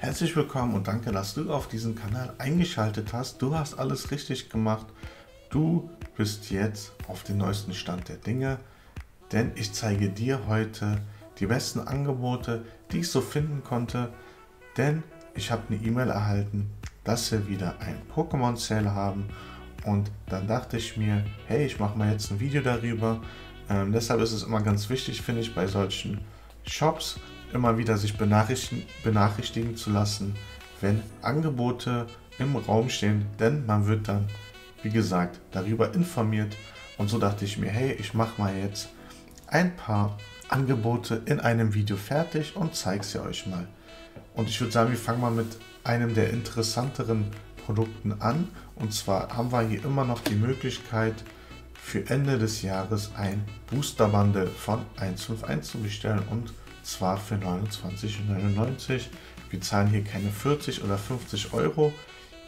Herzlich willkommen und danke, dass du auf diesen Kanal eingeschaltet hast. Du hast alles richtig gemacht. Du bist jetzt auf dem neuesten Stand der Dinge, denn ich zeige dir heute die besten Angebote, die ich so finden konnte, denn ich habe eine E-Mail erhalten, dass wir wieder ein Pokémon Sale haben und dann dachte ich mir, hey, ich mache mal jetzt ein Video darüber. Ähm, deshalb ist es immer ganz wichtig, finde ich, bei solchen Shops immer wieder sich benachrichtigen, benachrichtigen zu lassen, wenn Angebote im Raum stehen, denn man wird dann, wie gesagt, darüber informiert. Und so dachte ich mir, hey, ich mache mal jetzt ein paar Angebote in einem Video fertig und zeige sie euch mal. Und ich würde sagen, wir fangen mal mit einem der interessanteren Produkten an. Und zwar haben wir hier immer noch die Möglichkeit, für Ende des Jahres ein Booster Bundle von 151 zu bestellen und zwar für 29,99. Wir zahlen hier keine 40 oder 50 Euro.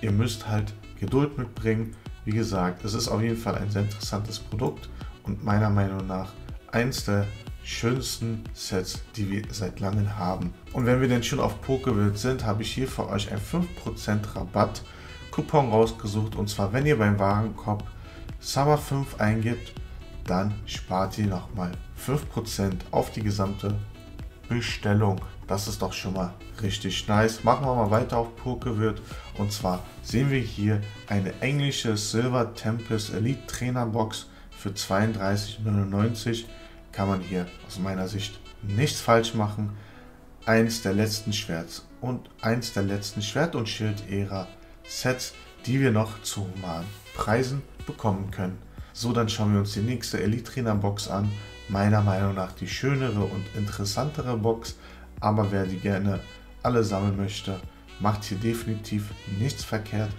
Ihr müsst halt Geduld mitbringen. Wie gesagt, es ist auf jeden Fall ein sehr interessantes Produkt und meiner Meinung nach eins der schönsten Sets, die wir seit langem haben. Und wenn wir denn schon auf Pokewild sind, habe ich hier für euch ein 5% Rabatt Coupon rausgesucht und zwar wenn ihr beim Warenkorb Summer 5 eingibt, dann spart ihr nochmal 5% auf die gesamte Bestellung. Das ist doch schon mal richtig nice. Machen wir mal weiter auf Pokewirt. Und zwar sehen wir hier eine englische Silver Tempest Elite Trainer Box für 32,99. Kann man hier aus meiner Sicht nichts falsch machen. Eins der letzten Schwerts und eins der letzten Schwert- und Schild-Ära Sets, die wir noch zu humanen Preisen bekommen können. So, dann schauen wir uns die nächste Elite Trainer Box an meiner Meinung nach die schönere und interessantere Box, aber wer die gerne alle sammeln möchte, macht hier definitiv nichts verkehrt,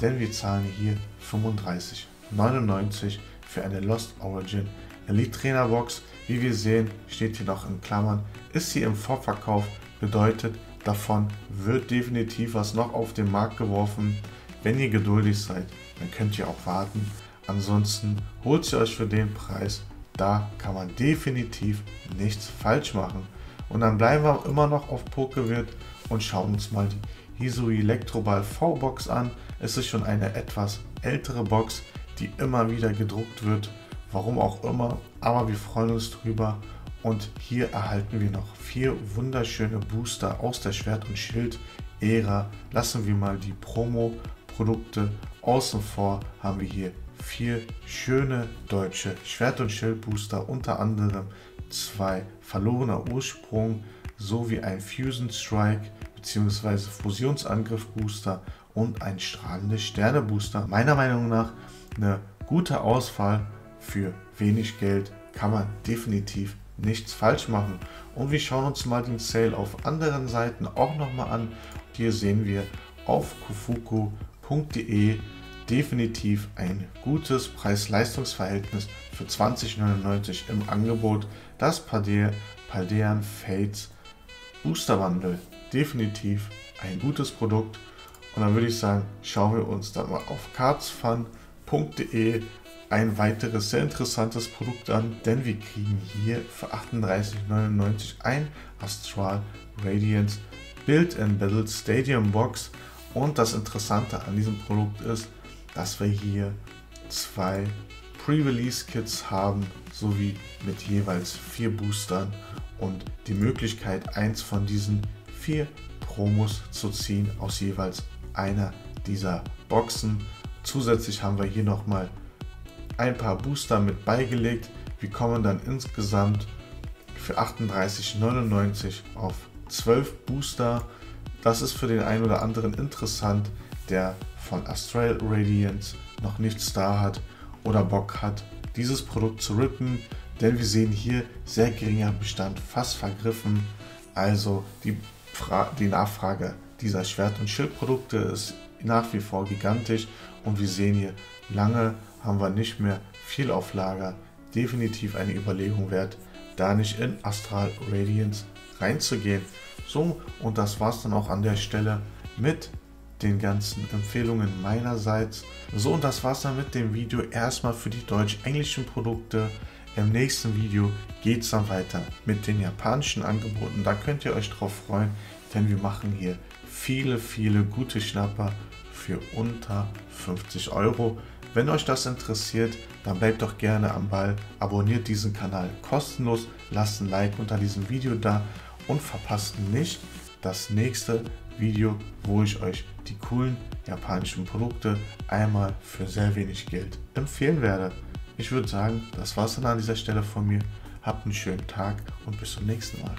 denn wir zahlen hier 35,99 für eine Lost Origin Elite Trainer Box. Wie wir sehen, steht hier noch in Klammern, ist sie im Vorverkauf, bedeutet, davon wird definitiv was noch auf den Markt geworfen. Wenn ihr geduldig seid, dann könnt ihr auch warten. Ansonsten holt sie euch für den Preis da kann man definitiv nichts falsch machen. Und dann bleiben wir immer noch auf Pokewirt und schauen uns mal die Hisui Electroball V-Box an. Es ist schon eine etwas ältere Box, die immer wieder gedruckt wird. Warum auch immer, aber wir freuen uns drüber. Und hier erhalten wir noch vier wunderschöne Booster aus der Schwert- und Schild-Ära. Lassen wir mal die Promo-Produkte außen vor. Haben wir hier vier schöne deutsche Schwert- und Schildbooster, unter anderem zwei verlorener Ursprung sowie ein Fusion Strike bzw. Fusionsangriff Booster und ein strahlende Sterne Booster. Meiner Meinung nach eine gute Auswahl für wenig Geld kann man definitiv nichts falsch machen. Und wir schauen uns mal den Sale auf anderen Seiten auch nochmal an. Hier sehen wir auf kufuku.de definitiv ein gutes Preis-Leistungs-Verhältnis für 20,99 im Angebot. Das Paldean Fates Booster Bundle. Definitiv ein gutes Produkt. Und dann würde ich sagen, schauen wir uns dann mal auf cardsfun.de ein weiteres sehr interessantes Produkt an, denn wir kriegen hier für 38,99 ein Astral Radiance Build and Battle Stadium Box. Und das Interessante an diesem Produkt ist, dass wir hier zwei Pre-Release-Kits haben, sowie mit jeweils vier Boostern und die Möglichkeit, eins von diesen vier Promos zu ziehen aus jeweils einer dieser Boxen. Zusätzlich haben wir hier nochmal ein paar Booster mit beigelegt. Wir kommen dann insgesamt für 38,99 auf 12 Booster. Das ist für den einen oder anderen interessant, der von Astral Radiance noch nichts da hat oder Bock hat, dieses Produkt zu rippen, denn wir sehen hier sehr geringer Bestand, fast vergriffen. Also die, Fra die Nachfrage dieser Schwert- und Schildprodukte ist nach wie vor gigantisch und wir sehen hier, lange haben wir nicht mehr viel auf Lager. Definitiv eine Überlegung wert, da nicht in Astral Radiance reinzugehen. So, und das war es dann auch an der Stelle mit den ganzen Empfehlungen meinerseits. So, und das war's dann mit dem Video erstmal für die deutsch-englischen Produkte. Im nächsten Video geht es dann weiter mit den japanischen Angeboten. Da könnt ihr euch drauf freuen. denn wir machen hier viele, viele gute Schnapper für unter 50 Euro. Wenn euch das interessiert, dann bleibt doch gerne am Ball, abonniert diesen Kanal kostenlos, lasst ein Like unter diesem Video da und verpasst nicht das nächste Video, wo ich euch die coolen japanischen Produkte einmal für sehr wenig Geld empfehlen werde. Ich würde sagen, das war's dann an dieser Stelle von mir. Habt einen schönen Tag und bis zum nächsten Mal.